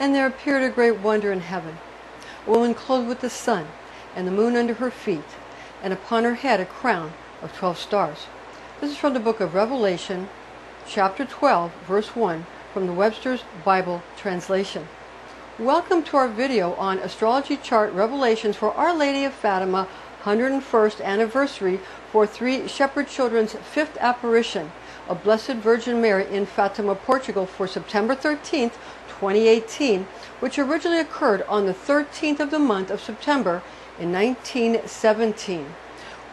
And there appeared a great wonder in heaven, a woman clothed with the sun, and the moon under her feet, and upon her head a crown of twelve stars. This is from the book of Revelation, chapter 12, verse 1, from the Webster's Bible translation. Welcome to our video on astrology chart revelations for Our Lady of Fatima 101st anniversary for three shepherd children's fifth apparition of Blessed Virgin Mary in Fatima, Portugal for September 13th, 2018, which originally occurred on the 13th of the month of September in 1917,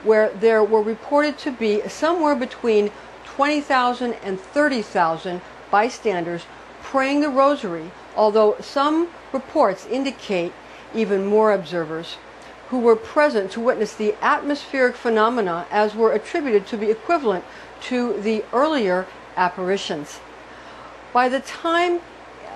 where there were reported to be somewhere between 20,000 and 30,000 bystanders praying the rosary, although some reports indicate even more observers who were present to witness the atmospheric phenomena as were attributed to be equivalent to the earlier apparitions. By the time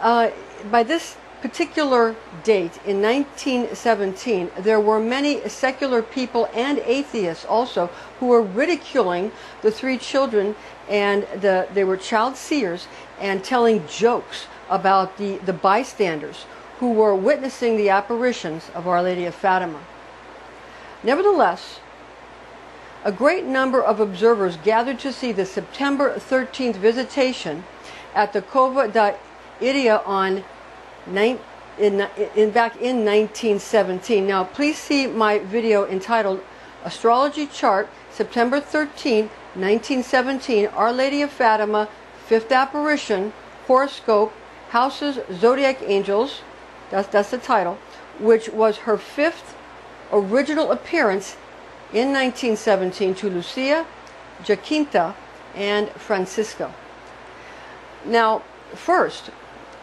uh, by this particular date in 1917, there were many secular people and atheists also who were ridiculing the three children and the, they were child seers and telling jokes about the, the bystanders who were witnessing the apparitions of Our Lady of Fatima. Nevertheless, a great number of observers gathered to see the September 13th visitation at the Cova da Iria on in, in, back in 1917. Now, please see my video entitled Astrology Chart, September 13, 1917, Our Lady of Fatima, Fifth Apparition, Horoscope, Houses, Zodiac Angels, that's, that's the title, which was her fifth original appearance in 1917 to Lucia, Jacinta, and Francisco. Now, first,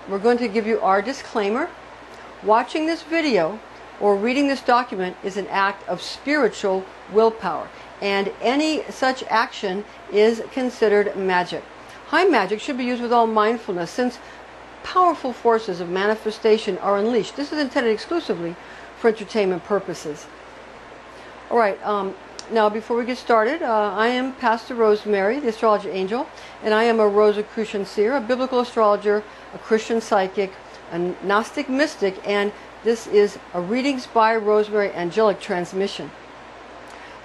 we're going to give you our disclaimer. Watching this video or reading this document is an act of spiritual willpower, and any such action is considered magic. High magic should be used with all mindfulness since powerful forces of manifestation are unleashed. This is intended exclusively for entertainment purposes. All right, um, now before we get started, uh, I am Pastor Rosemary, the astrologer angel, and I am a Rosicrucian seer, a biblical astrologer, a Christian psychic, a Gnostic mystic, and this is a Readings by Rosemary angelic transmission.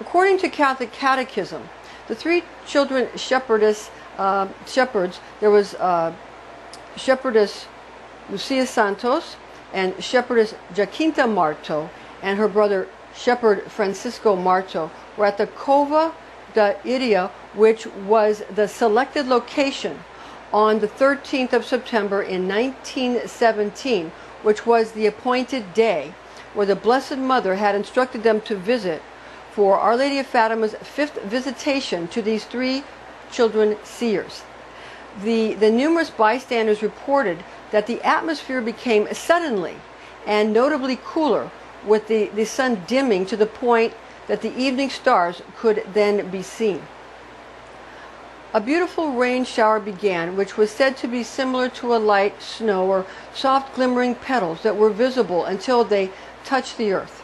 According to Catholic Catechism, the three children shepherdess uh, shepherds, there was uh, shepherdess Lucia Santos and shepherdess Jacinta Marto and her brother shepherd Francisco Marto were at the Cova da Iria, which was the selected location on the 13th of September in 1917, which was the appointed day where the Blessed Mother had instructed them to visit for Our Lady of Fatima's fifth visitation to these three children seers. The, the numerous bystanders reported that the atmosphere became suddenly and notably cooler with the, the sun dimming to the point that the evening stars could then be seen. A beautiful rain shower began, which was said to be similar to a light snow or soft glimmering petals that were visible until they touched the earth.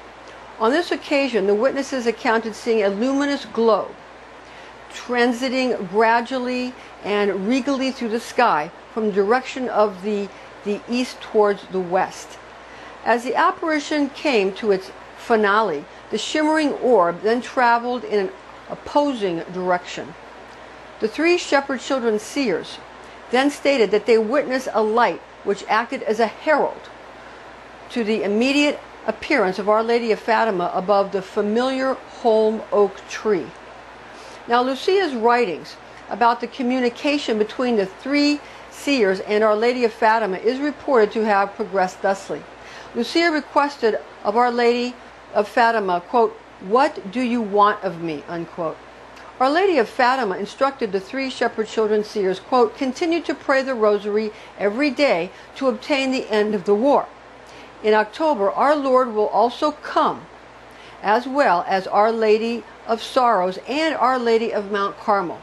On this occasion, the witnesses accounted seeing a luminous globe transiting gradually and regally through the sky from the direction of the, the east towards the west. As the apparition came to its finale, the shimmering orb then traveled in an opposing direction. The three shepherd children seers then stated that they witnessed a light which acted as a herald to the immediate appearance of Our Lady of Fatima above the familiar holm oak tree. Now, Lucia's writings about the communication between the three seers and Our Lady of Fatima is reported to have progressed thusly. Lucia requested of Our Lady of Fatima, quote, What do you want of me? unquote. Our Lady of Fatima instructed the three shepherd children seers, quote, continue to pray the rosary every day to obtain the end of the war. In October, our Lord will also come, as well as Our Lady of Sorrows and Our Lady of Mount Carmel.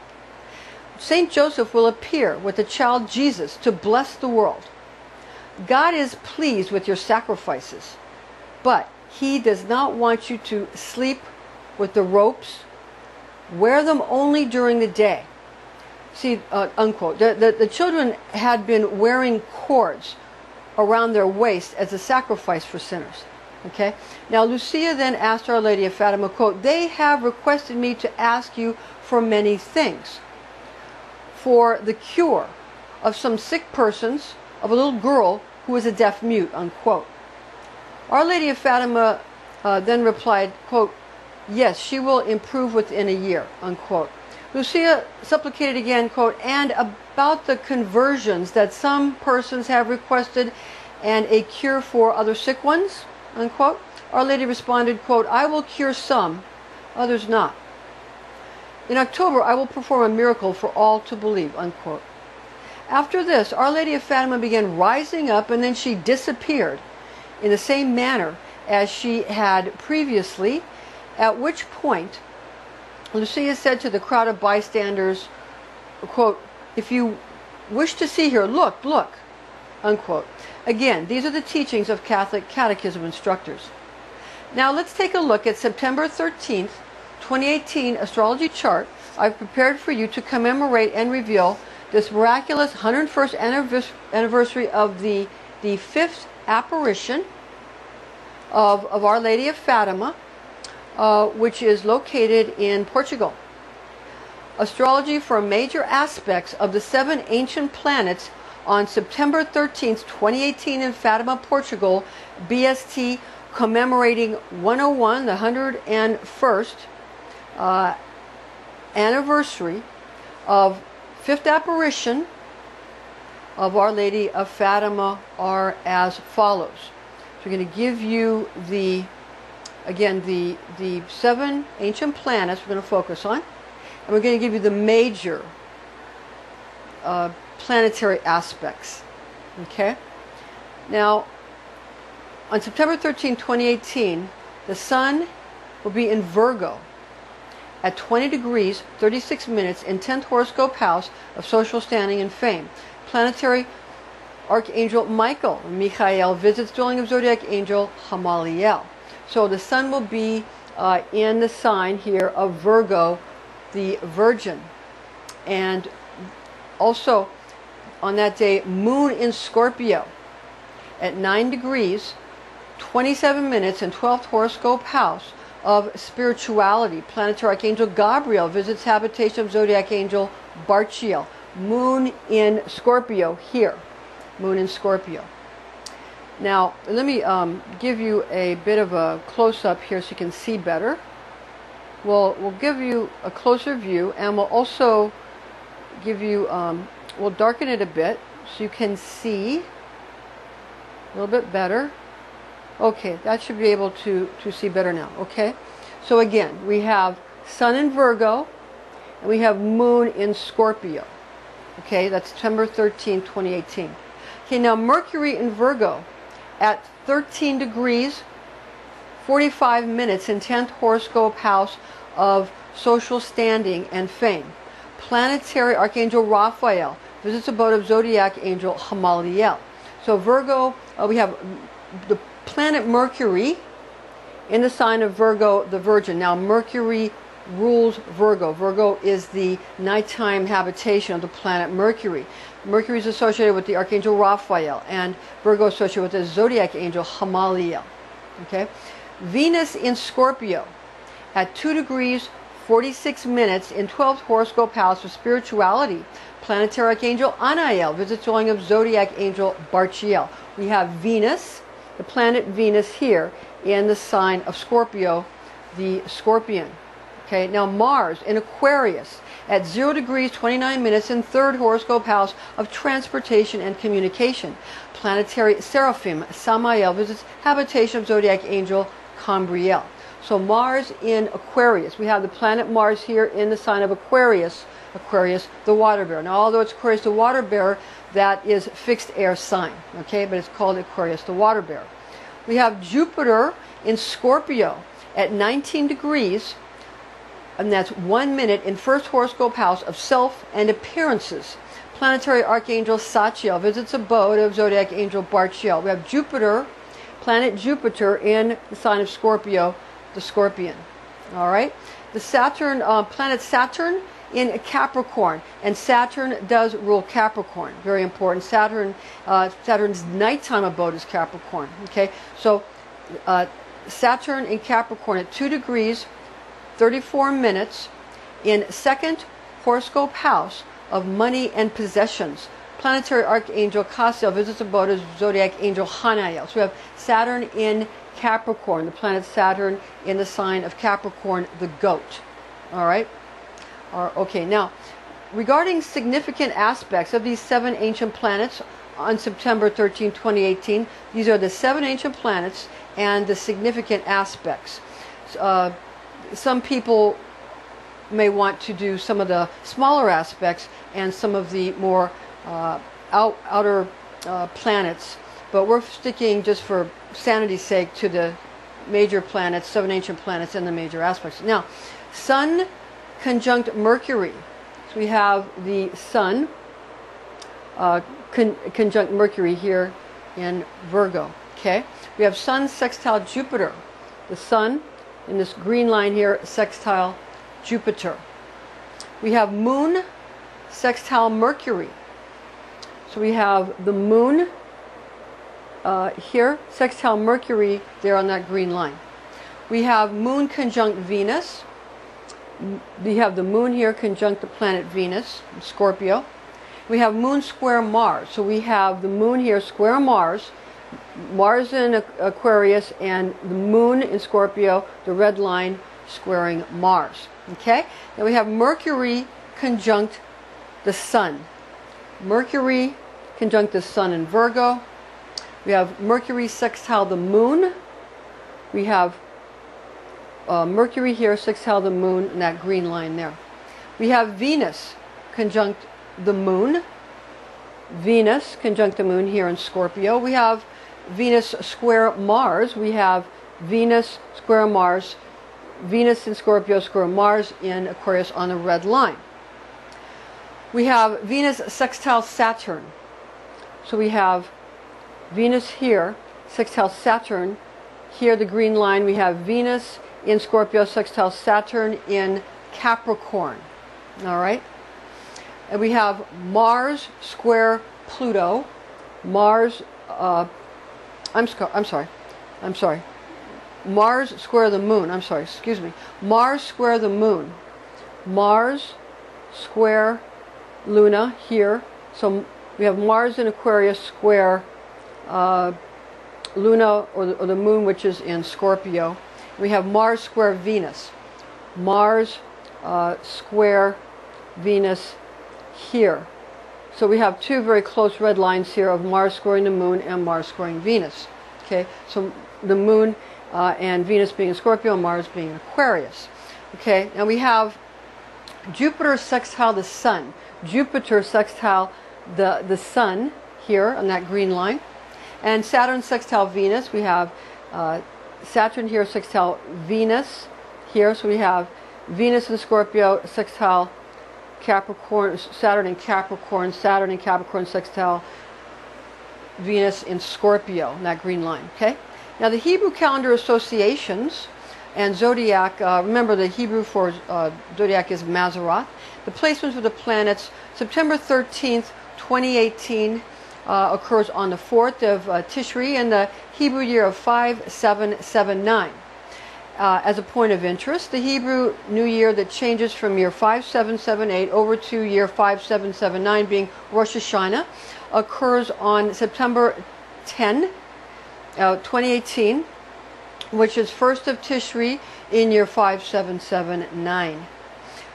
Saint Joseph will appear with the child Jesus to bless the world. God is pleased with your sacrifices, but He does not want you to sleep with the ropes Wear them only during the day. See, uh, unquote. The, the, the children had been wearing cords around their waist as a sacrifice for sinners. Okay? Now, Lucia then asked Our Lady of Fatima, quote, They have requested me to ask you for many things. For the cure of some sick persons, of a little girl who is a deaf mute, unquote. Our Lady of Fatima uh, then replied, quote, Yes, she will improve within a year, unquote. Lucia supplicated again, quote, and about the conversions that some persons have requested and a cure for other sick ones, unquote. Our Lady responded, quote, I will cure some, others not. In October, I will perform a miracle for all to believe, unquote. After this, Our Lady of Fatima began rising up and then she disappeared in the same manner as she had previously, at which point Lucia said to the crowd of bystanders, quote, if you wish to see her, look, look, unquote. Again, these are the teachings of Catholic Catechism instructors. Now let's take a look at September 13th, 2018 astrology chart I've prepared for you to commemorate and reveal this miraculous 101st anniversary of the, the fifth apparition of, of Our Lady of Fatima, uh, which is located in Portugal. Astrology for major aspects of the seven ancient planets on September 13th, 2018 in Fatima, Portugal, BST commemorating 101, the 101st uh, anniversary of fifth apparition of Our Lady of Fatima are as follows. So we're going to give you the, again, the, the seven ancient planets we're going to focus on. And we're going to give you the major uh, planetary aspects. Okay? Now, on September 13, 2018, the Sun will be in Virgo at 20 degrees 36 minutes in 10th horoscope house of social standing and fame. Planetary Archangel Michael, Michael visits dwelling of zodiac angel Hamaliel. So the sun will be uh, in the sign here of Virgo, the Virgin. And also on that day, moon in Scorpio at 9 degrees, 27 minutes in 12th horoscope house of spirituality. Planetary Archangel Gabriel visits habitation of zodiac angel Barchiel. Moon in Scorpio here. Moon in Scorpio. Now, let me um, give you a bit of a close-up here so you can see better. We'll, we'll give you a closer view and we'll also give you um, we'll darken it a bit so you can see a little bit better. Okay, that should be able to, to see better now, okay? So again, we have Sun in Virgo, and we have Moon in Scorpio. Okay, that's September 13, 2018. Okay, now Mercury in Virgo at 13 degrees, 45 minutes in 10th horoscope house of social standing and fame. Planetary Archangel Raphael visits abode of zodiac angel Hamaliel. So Virgo, uh, we have the planet Mercury in the sign of Virgo, the Virgin. Now Mercury rules Virgo. Virgo is the nighttime habitation of the planet Mercury. Mercury is associated with the Archangel Raphael, and Virgo associated with the zodiac angel Hamaliel. Okay? Venus in Scorpio at 2 degrees 46 minutes in 12th horoscope house of spirituality planetary archangel Anael visits dwelling of zodiac angel Barchiel. We have Venus, the planet Venus here in the sign of Scorpio, the scorpion. Okay, now Mars in Aquarius at 0 degrees 29 minutes in third horoscope house of transportation and communication. Planetary seraphim Samael visits habitation of zodiac angel Cambriel. So Mars in Aquarius. We have the planet Mars here in the sign of Aquarius Aquarius, the water bearer. Now, although it's Aquarius, the water bearer, that is fixed air sign, okay? But it's called Aquarius, the water bearer. We have Jupiter in Scorpio at 19 degrees, and that's one minute in first horoscope house of self and appearances. Planetary Archangel Sachiel visits abode of zodiac angel Barchiel. We have Jupiter, planet Jupiter in the sign of Scorpio, the scorpion. All right. The Saturn, uh, planet Saturn in Capricorn, and Saturn does rule Capricorn. Very important. Saturn, uh, Saturn's nighttime abode is Capricorn. Okay, so uh, Saturn in Capricorn at two degrees, 34 minutes, in second horoscope house of money and possessions. Planetary archangel Cassiel visits abode as zodiac angel Hanael. So we have Saturn in Capricorn, the planet Saturn in the sign of Capricorn, the goat. All right? Okay, now, regarding significant aspects of these seven ancient planets on September 13, 2018, these are the seven ancient planets and the significant aspects. Uh, some people may want to do some of the smaller aspects and some of the more uh, out, outer uh, planets, but we're sticking just for sanity's sake to the major planets, seven ancient planets, and the major aspects. Now, Sun conjunct Mercury. So we have the Sun uh, con conjunct Mercury here in Virgo. Okay, we have Sun sextile Jupiter. The Sun in this green line here sextile Jupiter. We have Moon sextile Mercury. So we have the Moon uh, here, sextile Mercury there on that green line. We have Moon conjunct Venus. We have the Moon here conjunct the planet Venus, Scorpio. We have Moon square Mars. So we have the Moon here square Mars, Mars in Aquarius, and the Moon in Scorpio, the red line squaring Mars. Okay? Then we have Mercury conjunct the Sun. Mercury conjunct the Sun in Virgo. We have Mercury sextile the Moon. We have uh, Mercury here sextile the Moon in that green line there. We have Venus conjunct the Moon. Venus conjunct the Moon here in Scorpio. We have Venus square Mars. We have Venus square Mars. Venus in Scorpio square Mars in Aquarius on the red line. We have Venus sextile Saturn. So we have Venus here, sextile Saturn. Here, the green line, we have Venus in Scorpio, sextile Saturn in Capricorn. All right? And we have Mars square Pluto. Mars, uh, I'm, I'm sorry, I'm sorry. Mars square the moon. I'm sorry, excuse me. Mars square the moon. Mars square Luna here. So we have Mars in Aquarius square uh, Luna or the, or the moon, which is in Scorpio. We have Mars square Venus. Mars uh, square Venus here. So we have two very close red lines here of Mars squaring the moon and Mars squaring Venus. Okay, so the moon uh, and Venus being in Scorpio Mars being in Aquarius. Okay, and we have Jupiter sextile the sun. Jupiter sextile the, the sun here on that green line. And Saturn sextile Venus, we have uh, Saturn here sextile Venus here. So we have Venus in Scorpio sextile Capricorn, Saturn in Capricorn, Saturn in Capricorn sextile Venus in Scorpio, in that green line. Okay. Now the Hebrew calendar associations and zodiac. Uh, remember the Hebrew for uh, zodiac is Mazzaroth. The placements of the planets. September 13th, 2018 uh, occurs on the 4th of uh, Tishri and the Hebrew year of 5779. Uh, as a point of interest, the Hebrew New Year that changes from year 5778 over to year 5779 being Rosh Hashanah occurs on September 10, uh, 2018, which is 1st of Tishri in year 5779.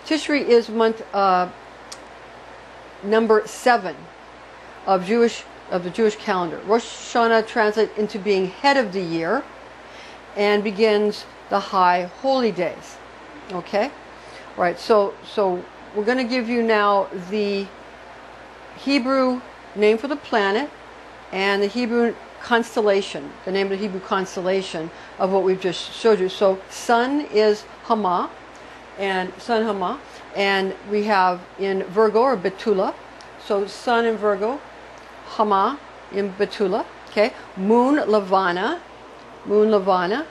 Tishri is month uh, number 7 of Jewish of the Jewish calendar. Rosh Hashanah translates into being head of the year and begins the high holy days. Okay? Right. So so we're going to give you now the Hebrew name for the planet and the Hebrew constellation, the name of the Hebrew constellation of what we've just showed you. So sun is Hama and Sun Hama and we have in Virgo or Betula. So sun in Virgo Hama in Betula. Okay, Moon Lavana, Moon Lavana.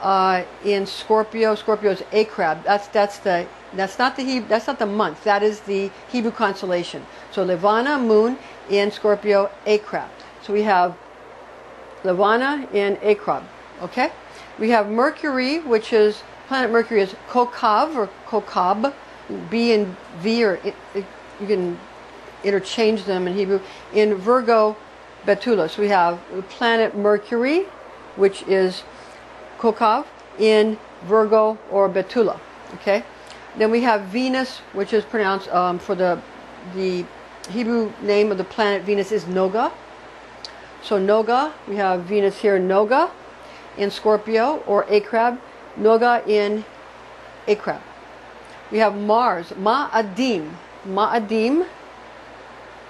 uh, in Scorpio. Scorpio is Acrab. That's that's the that's not the Hebrew, that's not the month. That is the Hebrew constellation. So Levana moon in Scorpio Acrab. So we have Levana in Acrab. Okay. We have Mercury, which is planet Mercury is Kokav or Kokab. B and V or it, it, you can interchange them in Hebrew. In Virgo, Betula. So we have the planet Mercury, which is Kokav in Virgo or Betula. Okay. Then we have Venus, which is pronounced um, for the the Hebrew name of the planet Venus is Noga. So Noga, we have Venus here, Noga in Scorpio or Acrab, Noga in Acrab. We have Mars, Ma'adim, Ma'adim,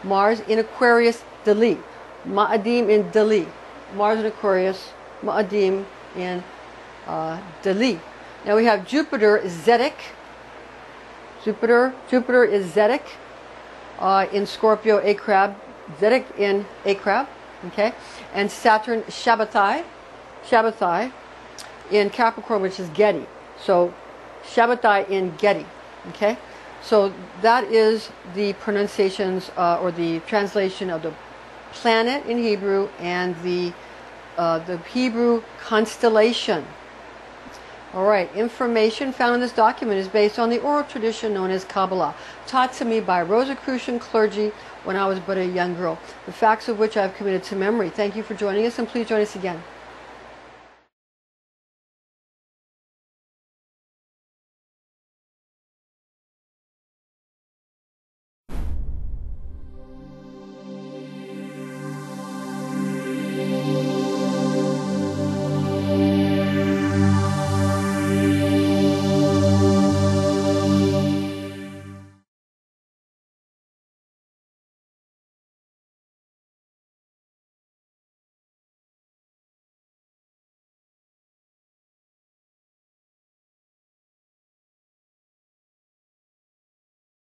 Mars in Aquarius, Dali. Ma'adim in Dali. Mars in Aquarius, Ma'adim in uh, Dali. Now we have Jupiter, Zedek. Jupiter, Jupiter is Zedek uh, in Scorpio, Acrab. Zedek in Acrab. Okay, and Saturn, Shabbatai, Shabbatai in Capricorn, which is Gedi. So Shabbatai in Gedi. Okay, so that is the pronunciations uh, or the translation of the planet in Hebrew and the uh, the Hebrew constellation. All right, information found in this document is based on the oral tradition known as Kabbalah, taught to me by Rosicrucian clergy when I was but a young girl, the facts of which I have committed to memory. Thank you for joining us, and please join us again.